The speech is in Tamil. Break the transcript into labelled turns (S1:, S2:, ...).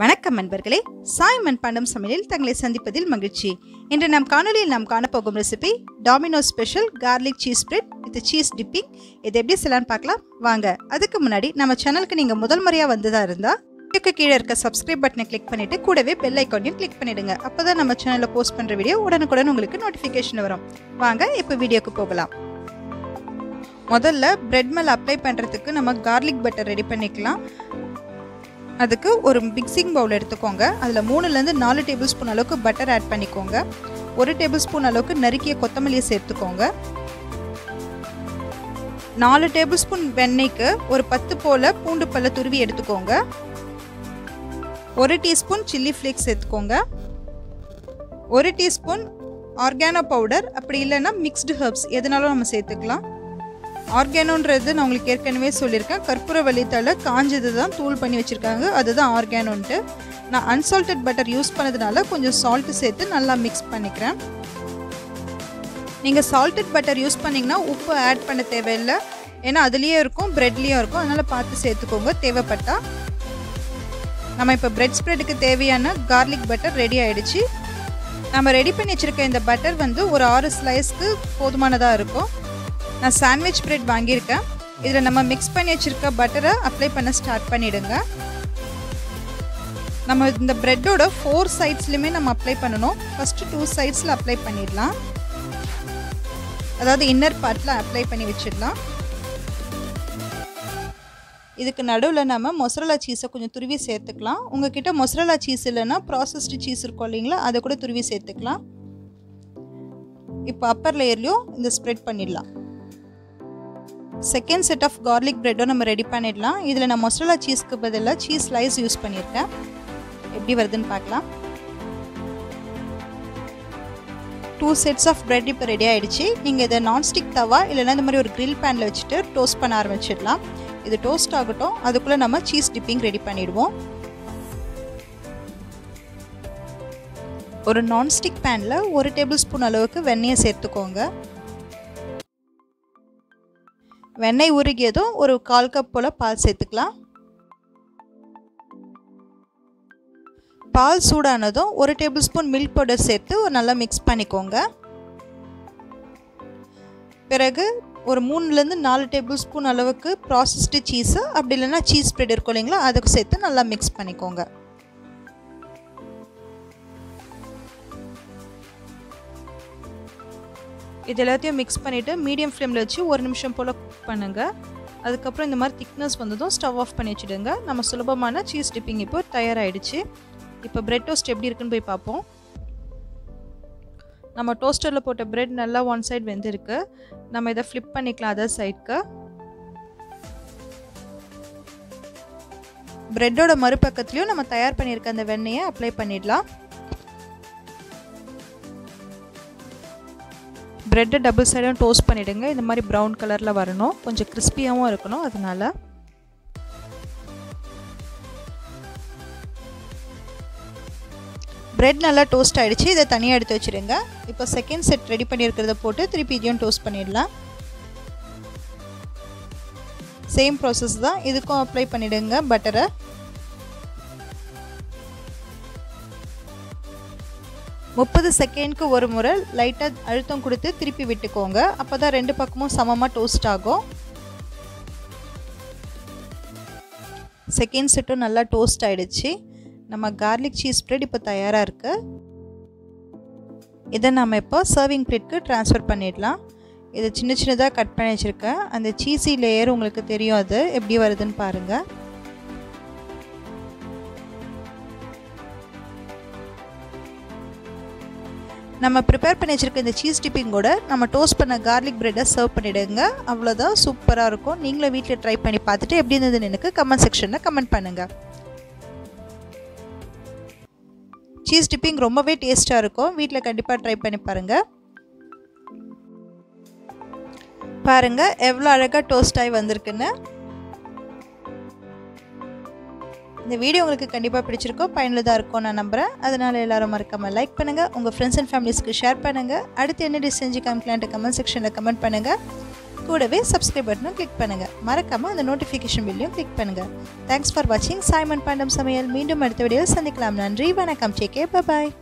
S1: வணக்கம் நண்பர்களே சாய் மண்பாண்டம் சமையலில் தங்களை சந்திப்பதில் மகிழ்ச்சி. இன்று நம் காணொலியில் நாம் காணப்போகும் recipe Domino special garlic cheese bread with cheese dipping இது எப்படி செய்யலாம்னு பார்க்கலாம். வாங்க அதுக்கு முன்னாடி நம்ம சேனலுக்கு நீங்கள் முதல் முறையாக வந்ததா இருந்தால் வீடியோக்கு கீழே இருக்க சப்ஸ்கிரைப் பட்டனை கிளிக் பண்ணிவிட்டு கூடவே பெல் ஐக்கானையும் கிளிக் பண்ணிடுங்க. அப்பதான் நம்ம சேனலில் போஸ்ட் பண்ணுற வீடியோ உடனுக்குடன் உங்களுக்கு நோட்டிஃபிகேஷன் வரும். வாங்க இப்போ வீடியோக்கு போகலாம். முதல்ல பிரெட் மேலே அப்ளை பண்ணுறதுக்கு நம்ம கார்லிக் பட்டர் ரெடி பண்ணிக்கலாம். அதுக்கு ஒரு மிக்சிங் பவுல் எடுத்துக்கோங்க. அதில் மூணுலேருந்து நாலு டேபிள் ஸ்பூன் அளவுக்கு பட்டர் ஆட் பண்ணிக்கோங்க. ஒரு டேபிள் ஸ்பூன் அளவுக்கு நறுக்கிய கொத்தமல்லியை சேர்த்துக்கோங்க. நாலு டேபிள் ஸ்பூன் வெண்ணெய்க்கு ஒரு பத்து போல் பூண்டு பல்ல துருவி எடுத்துக்கோங்க. ஒரு டீஸ்பூன் சில்லி ஃப்ளேக்ஸ் சேர்த்துக்கோங்க. ஒரு டீஸ்பூன் ஆர்கானோ பவுடர் அப்படி இல்லைன்னா மிக்ஸ்டு ஹர்ப்ஸ் எதுனாலும் நம்ம சேர்த்துக்கலாம். ஆர்கானோன்றது நான் உங்களுக்கு ஏற்கனவே சொல்லியிருக்கேன். கற்பூர வழித்தால காஞ்சது தான் தூள் பண்ணி வச்சுருக்காங்க. அதுதான் ஆர்கானோன்ட்டு. நான் அன்சால்டட் பட்டர் யூஸ் பண்ணதுனால கொஞ்சம் சால்ட்டு சேர்த்து நல்லா மிக்ஸ் பண்ணிக்கிறேன். நீங்கள் சால்டட் பட்டர் யூஸ் பண்ணிங்கன்னா உப்பு ஆட் பண்ண தேவையில்லை. ஏன்னா அதுலேயே இருக்கும் ப்ரெட்லேயும் இருக்கும். அதனால் பார்த்து சேர்த்துக்கோங்க தேவைப்பட்டால் நம்ம இப்போ ப்ரெட் ஸ்ப்ரெட்டுக்கு தேவையான கார்லிக் பட்டர் ரெடி ஆகிடுச்சு நம்ம ரெடி பண்ணி வச்சுருக்க இந்த பட்டர் வந்து ஒரு ஆறு ஸ்லைஸ்க்கு போதுமானதாக இருக்கும். நான் சாண்ட்விச் பிரெட் வாங்கியிருக்கேன். இதில் நம்ம மிக்ஸ் பண்ணி வச்சுருக்க பட்டரை அப்ளை பண்ண ஸ்டார்ட் பண்ணிவிடுங்க நம்ம இந்த ப்ரெட்டோட ஃபோர் சைட்ஸ்லையுமே நம்ம அப்ளை பண்ணணும். ஃபஸ்ட்டு டூ சைட்ஸில் அப்ளை பண்ணிடலாம். அதாவது இன்னர் பார்ட்டில் அப்ளை பண்ணி வச்சிடலாம். இதுக்கு நடுவில் நம்ம மொசரலா சீஸை கொஞ்சம் துருவி சேர்த்துக்கலாம். உங்ககிட்ட மொசரலா சீஸ் இல்லைன்னா ப்ராசஸ்டு சீஸ் இருக்கும் இல்லைங்களா? அதை கூட துருவி சேர்த்துக்கலாம். இப்போ அப்பர் லேயர்லேயும் இந்த ஸ்ப்ரெட் பண்ணிடலாம். செகண்ட் செட் ஆஃப் கார்லிக் ப்ரெட்டும் நம்ம ரெடி பண்ணிடலாம். இதில் நான் மொசரலா சீஸ்க்கு பதிலாக சீஸ் ஸ்லைஸ் யூஸ் பண்ணியிருக்கேன் எப்படி வருதுன்னு பார்க்கலாம். டூ செட்ஸ் ஆஃப் ப்ரெட் இப்போ ரெடி ஆகிடுச்சு நீங்கள் இதை நான்ஸ்டிக் தவா இல்லைன்னா இந்த மாதிரி ஒரு க்ரில் பேனில் வச்சுட்டு டோஸ்ட் பண்ண ஆரம்பிச்சிடலாம். இது டோஸ்ட் ஆகட்டும். அதுக்குள்ளே நம்ம சீஸ் டிப்பிங் ரெடி பண்ணிவிடுவோம் ஒரு நான்ஸ்டிக் பேனில் ஒரு டேபிள் ஸ்பூன் அளவுக்கு வெண்ணெயை சேர்த்துக்கோங்க. வெண்ணெய் உருகியதும் ஒரு கால் கப் போல் பால் சேர்த்துக்கலாம். பால் சூடானதும் ஒரு டேபிள் ஸ்பூன் மில்க் பவுடர் சேர்த்து ஒரு நல்லா மிக்ஸ் பண்ணிக்கோங்க. பிறகு ஒரு மூணுலேருந்து நாலு டேபிள் ஸ்பூன் அளவுக்கு ப்ராசஸ்டு சீஸு அப்படி இல்லைன்னா சீஸ் ஸ்ப்ரெட் இருக்கும் இல்லைங்களா அதுக்கு சேர்த்து நல்லா மிக்ஸ் பண்ணிக்கோங்க. இது எல்லாத்தையும் மிக்ஸ் பண்ணிவிட்டு மீடியம் ஃப்ளேமில் வச்சு ஒரு நிமிஷம் போல் குக் பண்ணுங்கள் அதுக்கப்புறம் இந்த மாதிரி திக்னஸ் வந்ததும் ஸ்டவ் ஆஃப் பண்ணி வச்சுடுங்க. நம்ம சுலபமான சீஸ் டிப்பிங் இப்போ தயாராகிடுச்சு இப்போ பிரெட் டோஸ்ட் எப்படி இருக்குன்னு போய் பார்ப்போம். நம்ம டோஸ்டரில் போட்ட பிரெட் நல்லா ஒன் சைடு வெந்திருக்கு. நம்ம இதை ஃப்ளிப் பண்ணிக்கலாம் அதர் சைடுக்கு பிரெட்டோட மறுபக்கத்துலேயும் நம்ம தயார் பண்ணியிருக்க அந்த வெண்ணெயை அப்ளை பண்ணிடலாம். ப்ரெட்டை டபுள் சைடும் டோஸ்ட் பண்ணிவிடுங்க இந்த மாதிரி ப்ரௌன் கலரில் வரணும். கொஞ்சம் கிறிஸ்பியாகவும் இருக்கணும். அதனால் ப்ரெட் நல்லா டோஸ்ட் ஆகிடுச்சு இதை தனியாக எடுத்து வச்சுருங்க. இப்போ செகண்ட் செட் ரெடி பண்ணியிருக்கிறத போட்டு திருப்பி இதையும் டோஸ்ட் பண்ணிடலாம். சேம் ப்ராசஸ் தான். இதுக்கும் அப்ளை பண்ணிவிடுங்க பட்டரை முப்பது செகண்ட்க்கு ஒரு முறை லைட்டாக அழுத்தம் கொடுத்து திருப்பி விட்டுக்கோங்க. அப்போ தான் ரெண்டு பக்கமும் சமமாக டோஸ்ட் ஆகும். செகண்ட் செட்டும் நல்லா டோஸ்ட் ஆகிடுச்சு நம்ம கார்லிக் சீஸ் ஸ்ப்ரெட் இப்போ தயாராக இருக்குது இதை நம்ம இப்போ சர்விங் பிளேட்க்கு ட்ரான்ஸ்ஃபர் பண்ணிடலாம். இதை சின்ன சின்னதாக கட் பண்ணி வச்சுருக்கேன். அந்த சீஸி லேயர் உங்களுக்கு தெரியும் அது எப்படி வருதுன்னு பாருங்கள் நம்ம ப்ரிப்பேர் பண்ணி வச்சுருக்க இந்த சீஸ் டிப்பிங்கோட நம்ம டோஸ்ட் பண்ண கார்லிக் ப்ரெட்டை சர்வ் பண்ணிவிடுங்க அவ்வளோதான் சூப்பராக இருக்கும். நீங்களும் வீட்டில் ட்ரை பண்ணி பார்த்துட்டு எப்படி இருந்ததுன்னு எனக்கு கமெண்ட் செக்ஷனில் கமெண்ட் பண்ணுங்கள் சீஸ் டிப்பிங் ரொம்பவே டேஸ்ட்டாக இருக்கும். வீட்டில் கண்டிப்பாக ட்ரை பண்ணி பாருங்கள் பாருங்கள் எவ்வளோ அழகாக டோஸ்ட் ஆகி வந்திருக்குன்னு. இந்த வீடியோ உங்களுக்கு கண்டிப்பாக பிடிச்சிருக்கோம் பயனுள்ளதாக இருக்கும் நான் நம்புகிறேன் அதனால் எல்லாரும் மறக்காமல் லைக் பண்ணுங்கள் உங்கள் ஃப்ரெண்ட்ஸ் அண்ட் ஃபேமிலிஸ்க்கு ஷேர் பண்ணுங்கள் அடுத்து என்ன டிஷ் செஞ்சு காமிக்கலான்ட்டு கமெண்ட் செக்ஷனில் கமெண்ட் பண்ணுங்கள் கூடவே சப்ஸ்கிரைப் பட்டனும் கிளிக் பண்ணுங்கள் மறக்காமல் அந்த நோட்டிஃபிகேஷன் பில்லையும் கிளிக் பண்ணுங்கள் தேங்க்ஸ் ஃபார் வாட்சிங் சாய்மன் பாண்டம் சமையல். மீண்டும் அடுத்த வீடியோவில் சந்திக்கலாம். நன்றி வணக்கம். சேகே பாய்